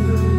you.